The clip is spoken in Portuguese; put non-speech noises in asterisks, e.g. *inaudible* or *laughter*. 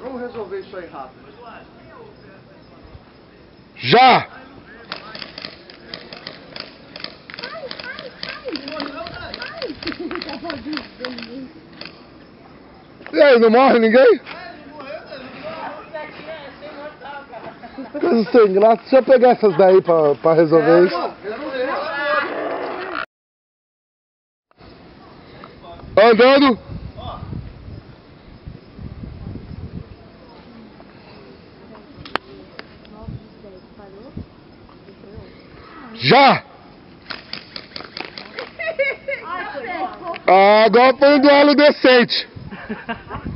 Vamos resolver isso aí rápido. Já! E aí, não morre ninguém? Coisa sem graça. Deixa eu pegar essas daí pra, pra resolver isso. Andando. Já! Agora foi um duelo decente. *laughs*